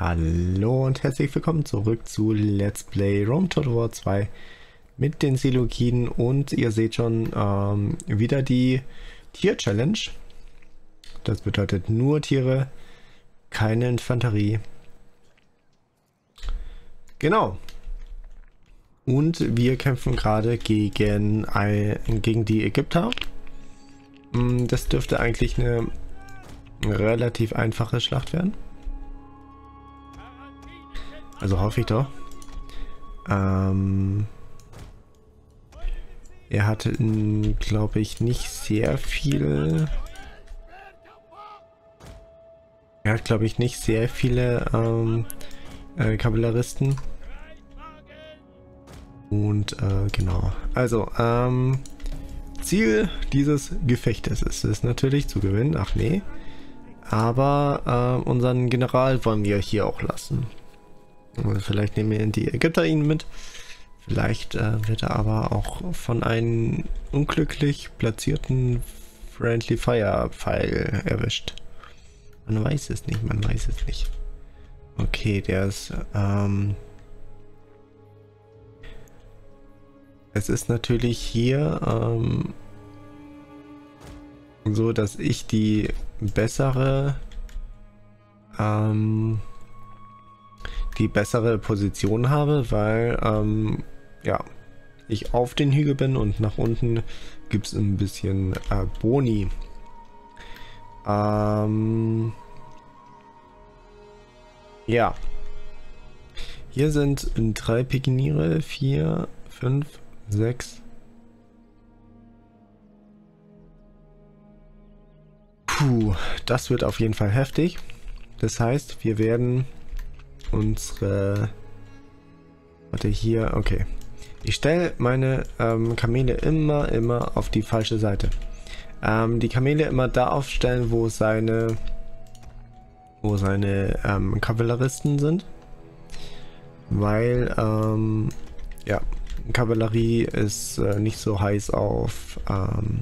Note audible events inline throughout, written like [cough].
Hallo und herzlich willkommen zurück zu Let's Play Rome Total War 2 mit den Silukiden und ihr seht schon ähm, wieder die Tier-Challenge. Das bedeutet nur Tiere, keine Infanterie. Genau. Und wir kämpfen gerade gegen, gegen die Ägypter. Mm, das dürfte eigentlich eine relativ einfache Schlacht werden. Also hoffe ich doch. Ähm, er hatte, glaube ich, nicht sehr viel... Er hat, glaube ich, nicht sehr viele ähm, äh, Kavalleristen. Und äh, genau. Also, ähm, Ziel dieses Gefechtes ist es natürlich zu gewinnen. Ach nee. Aber äh, unseren General wollen wir hier auch lassen. Vielleicht nehmen wir die Ägypter ihn mit. Vielleicht äh, wird er aber auch von einem unglücklich platzierten Friendly Fire Pfeil erwischt. Man weiß es nicht, man weiß es nicht. Okay, der ist... Ähm es ist natürlich hier ähm, so, dass ich die bessere ähm, die bessere Position habe, weil ähm, ja, ich auf den Hügel bin und nach unten gibt es ein bisschen äh, Boni. Ähm, ja. Hier sind drei Pikiniere, vier, fünf, sechs. Puh, das wird auf jeden Fall heftig. Das heißt, wir werden unsere... Warte, hier, okay. Ich stelle meine ähm, Kamele immer, immer auf die falsche Seite. Ähm, die Kamele immer da aufstellen, wo seine wo seine ähm, Kavalleristen sind. Weil, ähm, ja, Kavallerie ist äh, nicht so heiß auf ähm,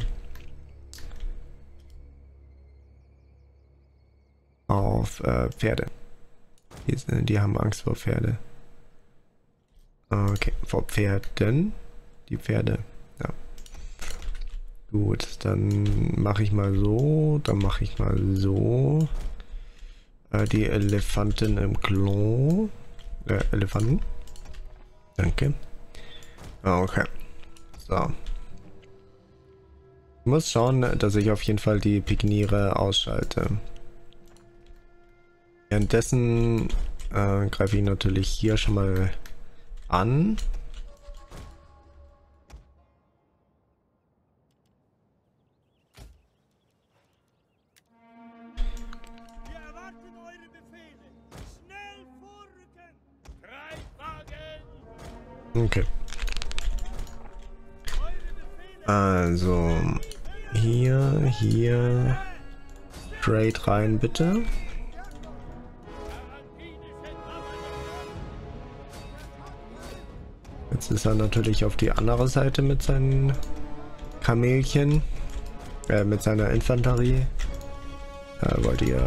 auf äh, Pferde. Die, haben Angst vor Pferde. Okay, vor Pferden. Die Pferde. Ja. Gut, dann mache ich mal so. Dann mache ich mal so. Äh, die Elefanten im Klo. Äh, Elefanten. Danke. Okay. So. Ich muss schauen, dass ich auf jeden Fall die Pikniere ausschalte. Währenddessen äh, greife ich natürlich hier schon mal an. Okay. Also, hier, hier, straight rein bitte. Jetzt ist er natürlich auf die andere Seite mit seinen Kamelchen. Äh, mit seiner Infanterie. Äh, wollt ihr...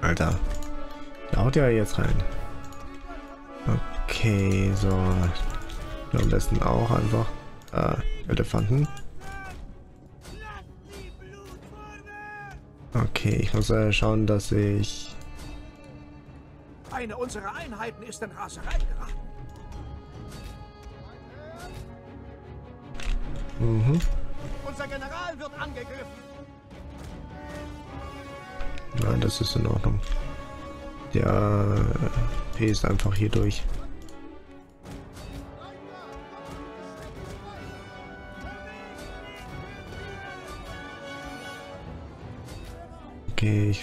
Alter. Der haut ja jetzt rein. Okay, so. Am besten auch einfach äh, Elefanten. Okay, ich muss äh, schauen, dass ich... Eine unserer Einheiten ist in Raserei geraten. Mhm. Unser General wird angegriffen. Nein, das ist in Ordnung. Der P ist einfach hier durch.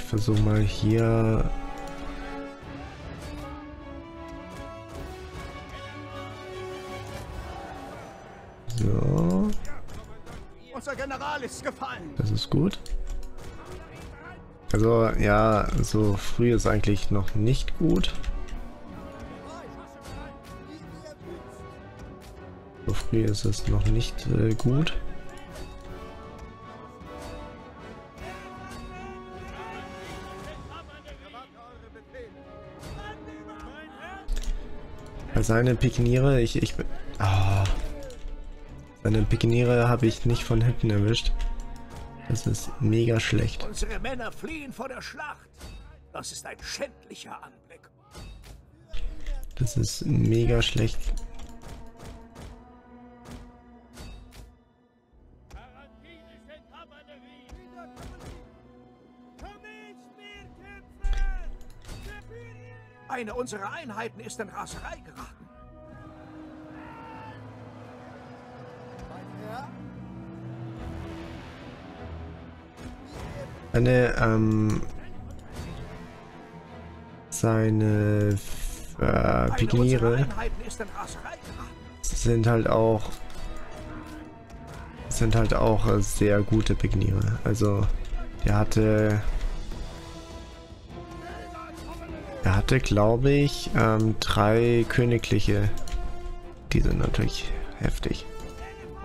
Versuche mal hier... So. Unser General ist gefallen. Das ist gut. Also, ja, so früh ist eigentlich noch nicht gut. Infanterie ist es noch nicht äh, gut. Seine Pikiniere, ich, ich, oh. Seine Pikiniere habe ich nicht von hinten erwischt. Das ist mega schlecht. Unsere Männer fliehen vor der Schlacht. Das ist ein schändlicher Anblick. Das ist mega schlecht. Eine unserer Einheiten ist in Raserei geraten. Eine, ähm, seine äh, Pikiniere sind halt auch sind halt auch äh, sehr gute Pikiniere. Also der hatte er hatte glaube ich ähm, drei königliche. Die sind natürlich heftig.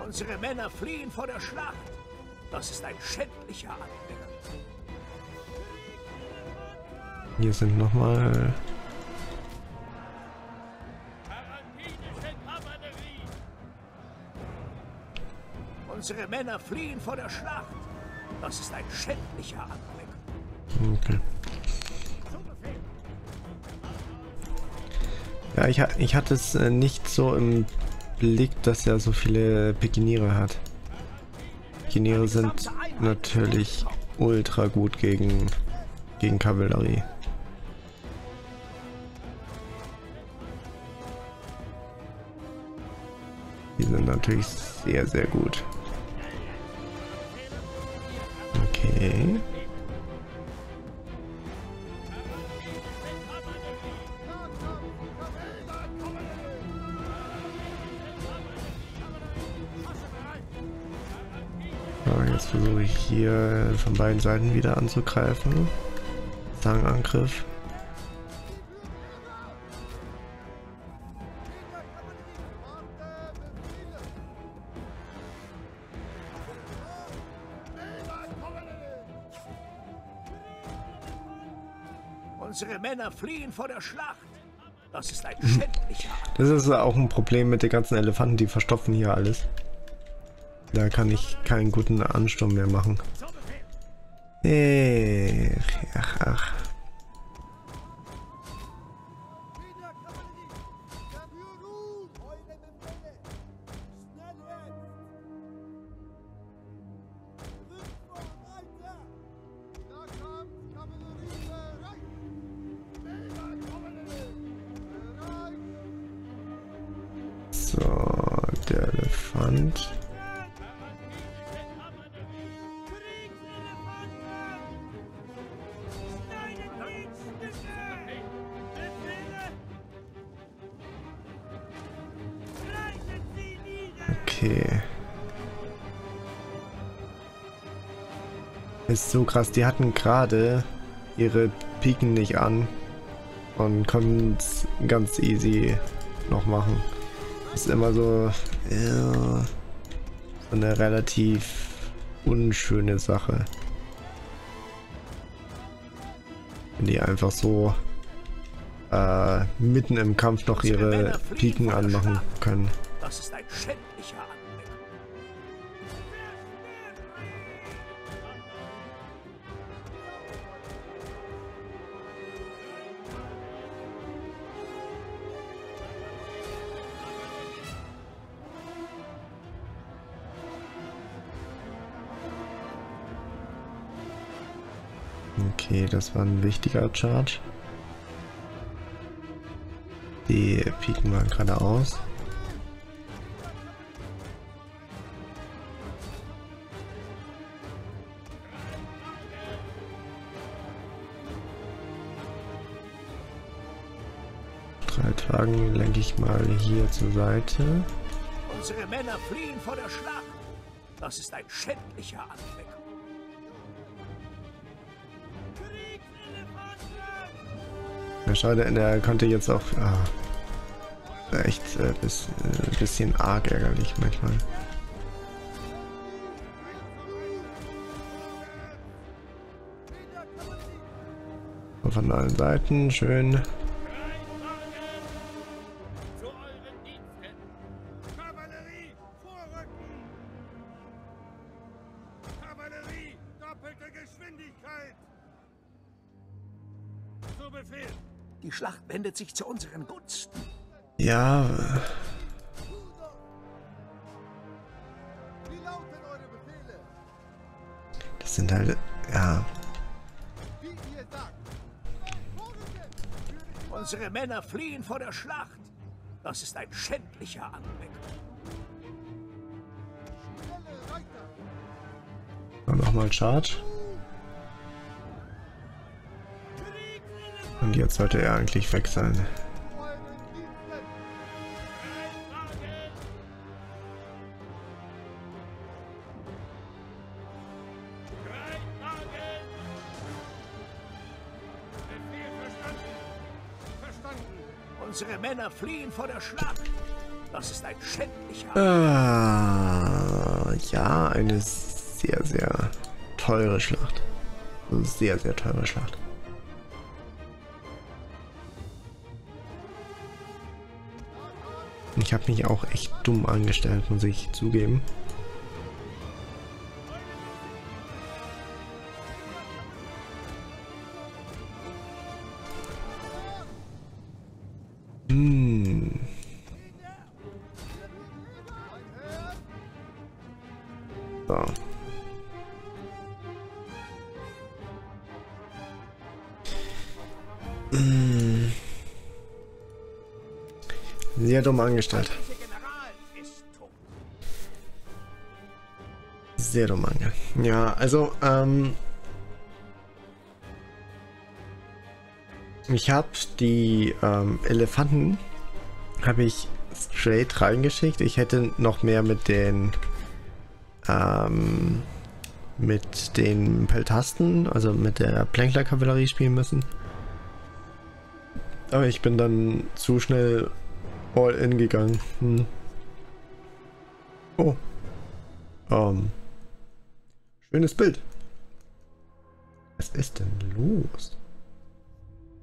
Unsere Männer fliehen vor der Schlacht. Das ist ein schändlicher Anblick. Hier sind nochmal... Unsere Männer fliehen vor der Schlacht. Das ist ein schändlicher Anblick. Okay. Ja, ich, ich hatte es äh, nicht so im Blick, dass er so viele Pikiniere hat. Pikiniere sind natürlich ultra gut gegen, gegen Kavallerie. Die sind natürlich sehr, sehr gut. Von beiden Seiten wieder anzugreifen. Zangenangriff. Unsere Männer fliehen vor der Schlacht. Das ist ein schändlicher. [laughs] Das ist auch ein Problem mit den ganzen Elefanten, die verstopfen hier alles. Da kann ich keinen guten Ansturm mehr machen. Ach, ach. Ist so krass. Die hatten gerade ihre Piken nicht an und konnten es ganz easy noch machen. Ist immer so, ja, so eine relativ unschöne Sache. Wenn die einfach so äh, mitten im Kampf noch ihre Piken anmachen können. Das war ein wichtiger Charge. Die pieken wir geradeaus. Streitwagen lenke ich mal hier zur Seite. Unsere Männer fliehen vor der Schlacht. Das ist ein schändlicher Anblick. Ja, schade, er konnte jetzt auch... Ah, echt äh, bis, äh, bisschen arg ärgerlich manchmal. Von allen Seiten, schön. Ja. Das sind halt, ja. Unsere Männer fliehen vor der Schlacht. Das ist ein schändlicher Anblick. Nochmal Charge. Und jetzt sollte er eigentlich weg sein. Männer fliehen vor der Schlacht. Das ist ein schändlicher. Äh, ja, eine sehr, sehr teure Schlacht. Sehr, sehr teure Schlacht. Ich habe mich auch echt dumm angestellt, muss ich zugeben. Dumm angestellt. Sehr dumm angestellt. Ja, also, ähm... Ich habe die ähm, Elefanten habe ich straight reingeschickt. Ich hätte noch mehr mit den ähm, mit den Peltasten, also mit der Plänkler-Kavallerie spielen müssen. Aber ich bin dann zu schnell all in gegangen. Hm. Oh. Ähm. Schönes Bild. Was ist denn los?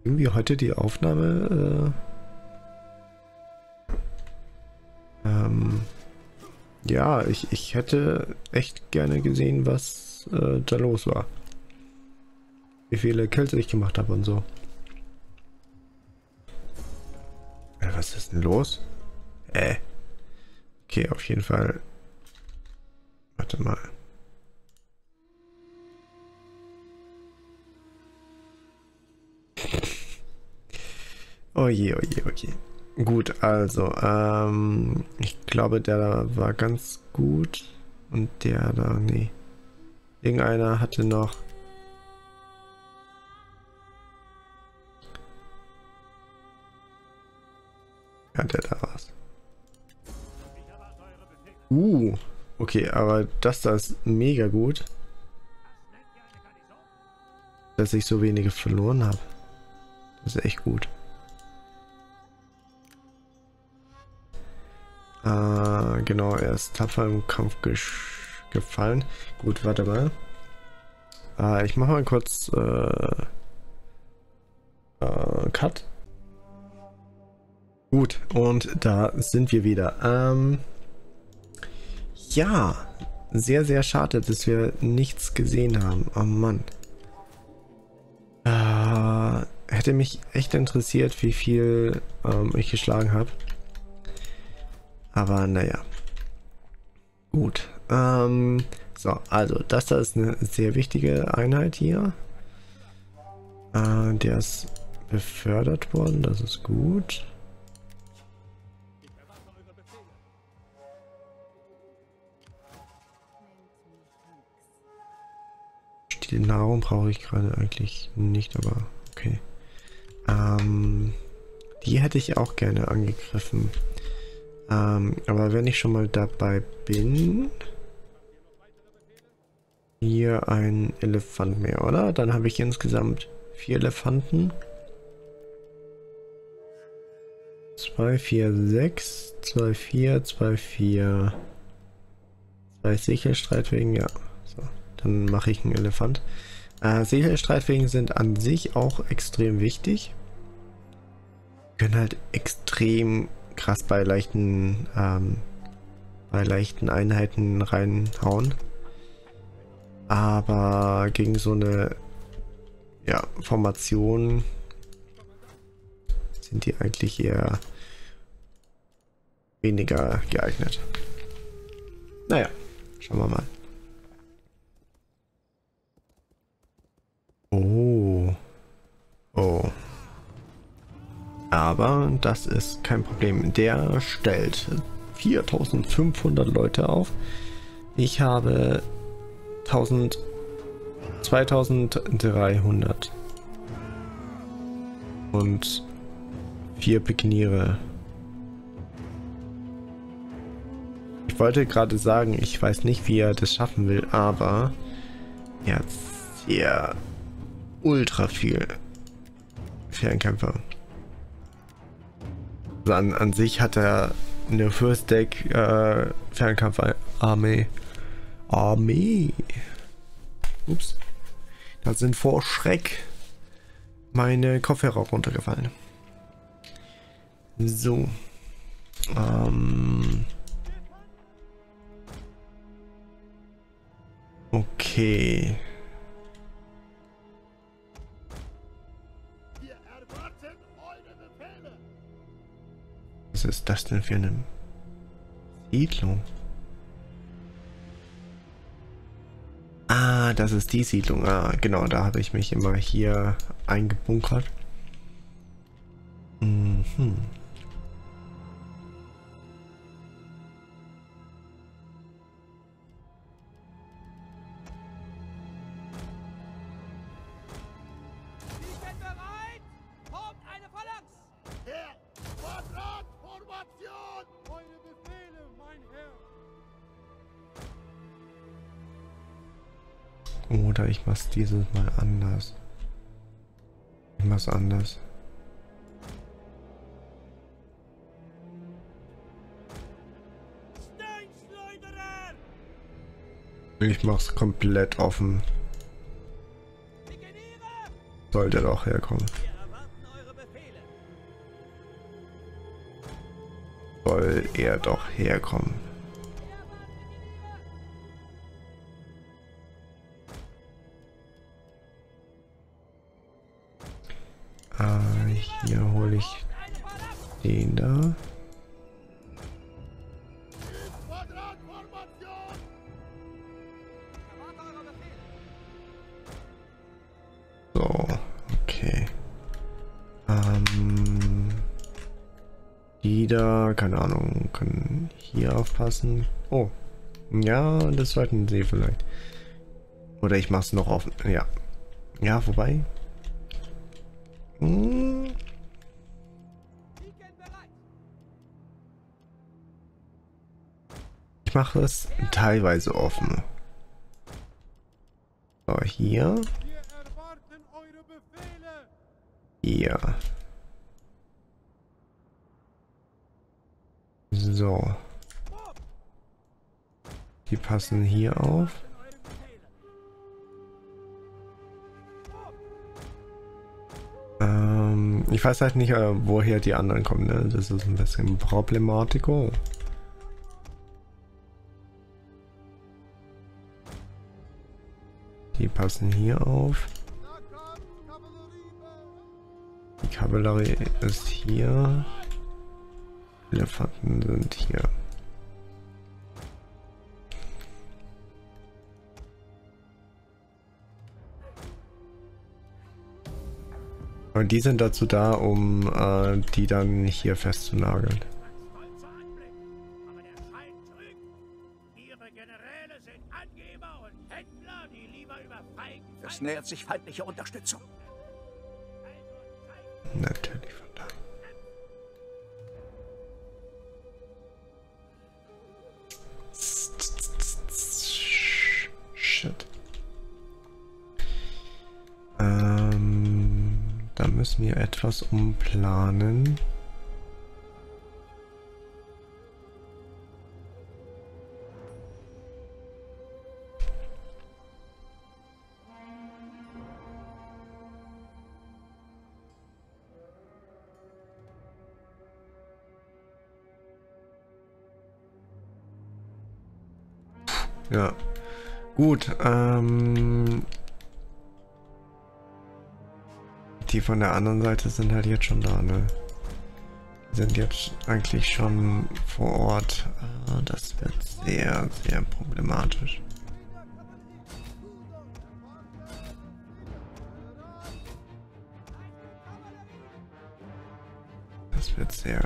Irgendwie heute die Aufnahme. Äh, ähm, ja, ich, ich hätte echt gerne gesehen, was äh, da los war. Wie viele Kills ich gemacht habe und so. Was ist denn los? Äh. Okay, auf jeden Fall. Warte mal. [laughs] Oh je, oh je, oh je. Gut, also, ähm, ich glaube, der da war ganz gut. Und der da, nee. Irgendeiner hatte noch Ja, der da war's. Uh, okay, aber das da ist mega gut. Dass ich so wenige verloren habe. Das ist echt gut. Äh, genau, er ist tapfer im Kampf gefallen. Gut, warte mal. Äh, ich mache mal kurz äh, äh, Cut. Gut, und da sind wir wieder. Ähm, ja, sehr, sehr schade, dass wir nichts gesehen haben. Oh Mann. Äh, hätte mich echt interessiert, wie viel ähm, ich geschlagen habe. Aber naja. Gut. Ähm, so, also das da ist eine sehr wichtige Einheit hier. Äh, der ist befördert worden, das ist gut. Die Nahrung brauche ich gerade eigentlich nicht, aber okay. Ähm, die hätte ich auch gerne angegriffen. Ähm, aber wenn ich schon mal dabei bin... Hier ein Elefant mehr, oder? Dann habe ich insgesamt vier Elefanten. 2, 4, 6, 2, 4, 2, 4. Zwei Sichelstreitwegen, ja. Dann mache ich einen Elefant. Äh, Sichelstreitwegen sind an sich auch extrem wichtig. Können halt extrem krass bei leichten, ähm, bei leichten Einheiten reinhauen. Aber gegen so eine ja, Formation sind die eigentlich eher weniger geeignet. Naja, schauen wir mal. Oh. Oh. Aber das ist kein Problem. Der stellt 4500 Leute auf. Ich habe 1000 2300 und vier Pikniere. Ich wollte gerade sagen, ich weiß nicht, wie er das schaffen will, aber er hat sehr ultra viel Fernkämpfer. Also an, an sich hat er eine First Deck äh, Fernkampfer Armee. Armee. Ups. Da sind vor Schreck meine Kopfhörer runtergefallen. So. Ähm. Okay. Was ist das denn für eine Siedlung? Ah, das ist die Siedlung. Ah, genau, da habe ich mich immer hier eingebunkert. Mhm. Oder ich mach's dieses Mal anders. Ich mach's anders. Ich mach's komplett offen. Sollte doch herkommen. Soll er doch herkommen. Ähm, die da, keine Ahnung, können hier aufpassen. Oh, ja, das sollten sie vielleicht. Oder ich mach's noch offen. Ja. Ja, wobei. Hm. Ich mache es teilweise offen. So, hier. Hier. So. Die passen hier auf. Ähm, ich weiß halt nicht, äh, woher die anderen kommen. Ne? Das ist ein bisschen Problematiko. Die passen hier auf. Die Kavallerie ist hier. Elefanten sind hier. Und die sind dazu da, um äh, die dann hier festzunageln. Es nähert sich feindliche Unterstützung. etwas umplanen. Ja. Gut, ähm, Die von der anderen Seite sind halt jetzt schon da, ne? Die sind jetzt eigentlich schon vor Ort. Ah, das wird sehr, sehr problematisch. Das wird sehr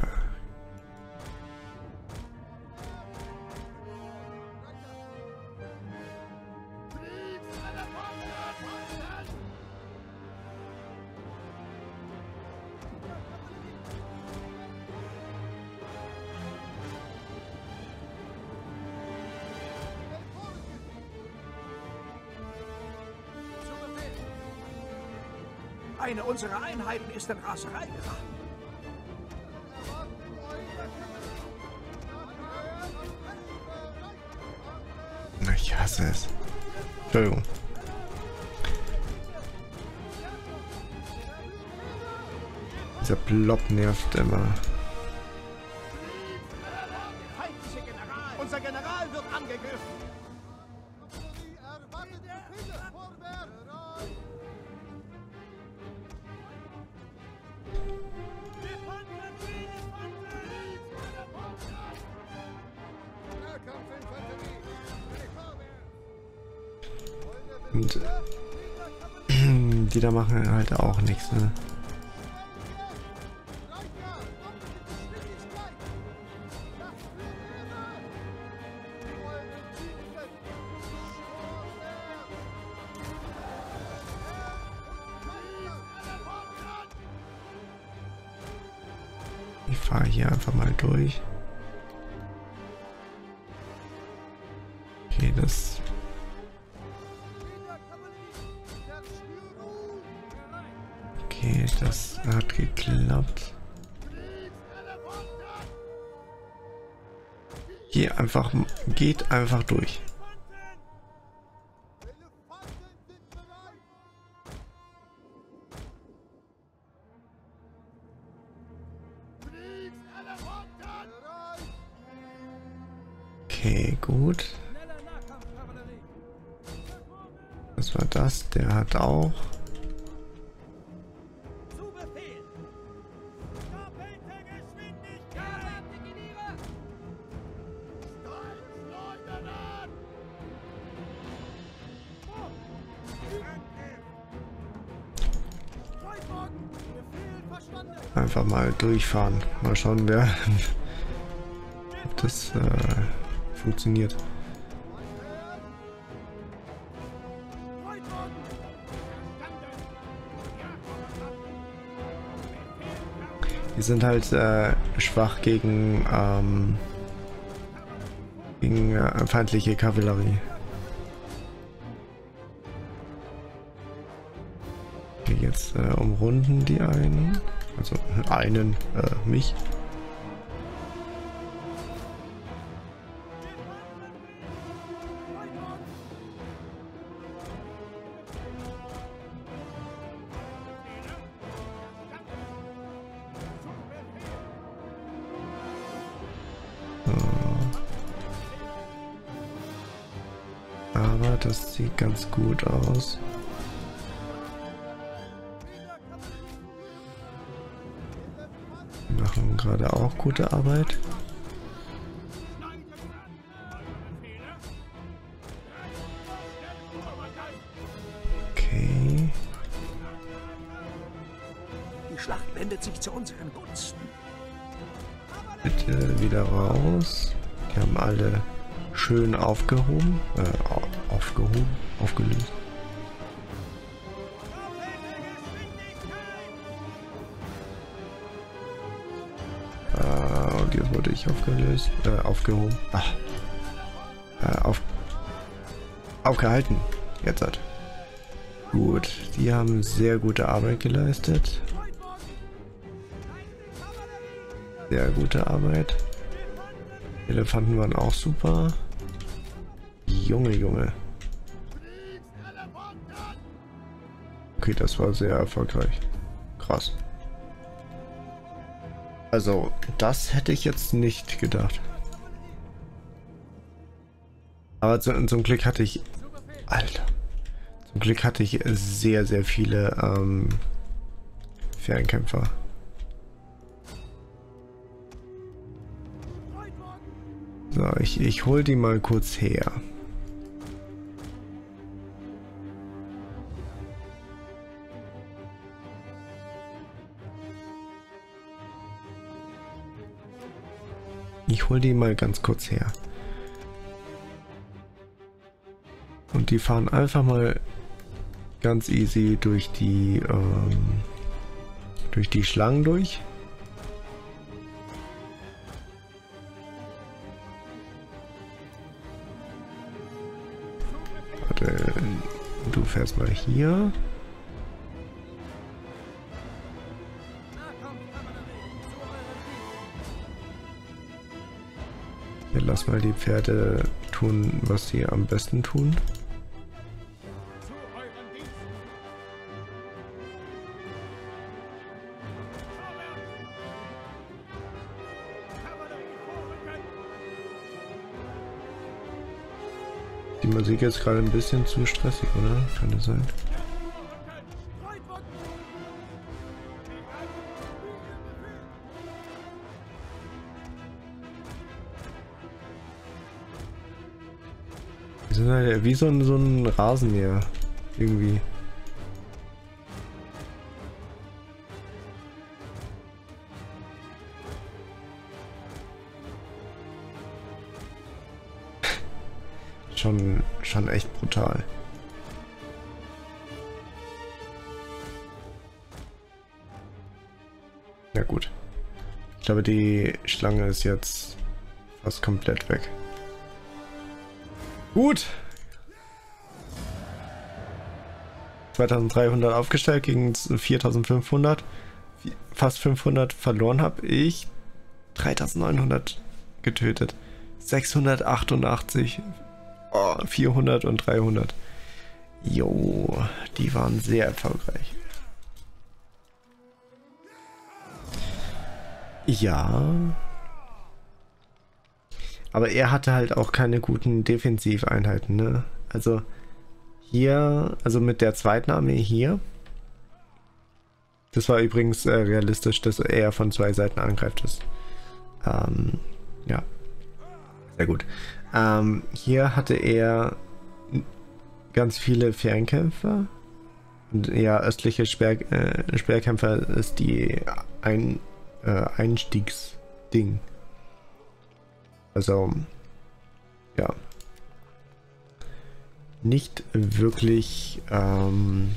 Eine unserer Einheiten ist in Raserei geraten. Ich hasse es. Entschuldigung. Dieser Blob nervt immer. Halt auch nichts, ne? Ich fahre hier einfach mal durch. Einfach, geht einfach durch. Einfach mal durchfahren. Mal schauen, wer [laughs] ob das äh, funktioniert. Die sind halt äh, schwach gegen, ähm, gegen äh, feindliche Kavallerie. Okay, jetzt äh, umrunden die einen. Also einen, äh, mich. Aber das sieht ganz gut aus. Gerade auch gute Arbeit. Okay. Die Schlacht wendet sich zu unseren Gunsten. Bitte wieder raus. Die haben alle schön aufgehoben. Äh, aufgehoben, aufgelöst. Aufgelöst, äh, aufgehoben. Ach. Äh, auf, aufgehalten. Jetzt hat. Gut, die haben sehr gute Arbeit geleistet. Sehr gute Arbeit. Elefanten waren auch super. Junge, Junge. Okay, das war sehr erfolgreich. Krass. Also, das hätte ich jetzt nicht gedacht. Aber zu, zum Glück hatte ich... Alter. Zum Glück hatte ich sehr, sehr viele ähm, Fernkämpfer. So, ich, ich hol die mal kurz her. Ich hol die mal ganz kurz her. Und die fahren einfach mal ganz easy durch die ähm, durch die Schlangen durch. Warte, du fährst mal hier. Ja, lass mal die Pferde tun, was sie am besten tun. Die Musik ist gerade ein bisschen zu stressig, oder? Kann das sein? Wie so ein, so ein Rasenmäher. Irgendwie. [laughs] schon, schon echt brutal. Na gut. Ich glaube, die Schlange ist jetzt fast komplett weg. Gut. 2300 aufgestellt gegen 4500. Fast 500 verloren habe ich. 3900 getötet. 688 Oh, 400 und 300. Jo, die waren sehr erfolgreich. Ja. Aber er hatte halt auch keine guten Defensiveinheiten, ne? Also hier, also mit der zweiten Armee hier. Das war übrigens äh, realistisch, dass er von zwei Seiten angreift ist. Ähm, ja. Sehr gut. Ähm, hier hatte er ganz viele Fernkämpfer. Und ja, östliche Speer, äh, Speerkämpfer ist die Ein, äh, Einstiegsding. Also, ja. Nicht wirklich ähm,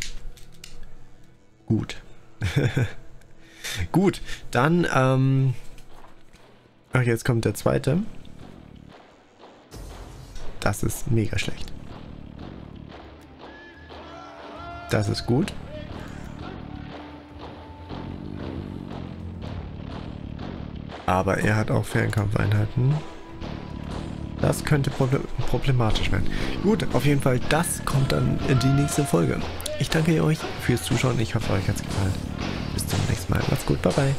gut. [laughs] gut, dann, ähm, ach, jetzt kommt der zweite. Das ist mega schlecht. Das ist gut. Aber er hat auch Fernkampfeinheiten. Das könnte problematisch werden. Gut, auf jeden Fall, das kommt dann in die nächste Folge. Ich danke euch fürs Zuschauen. Ich hoffe, euch hat es gefallen. Bis zum nächsten Mal. Macht's gut. Bye, bye.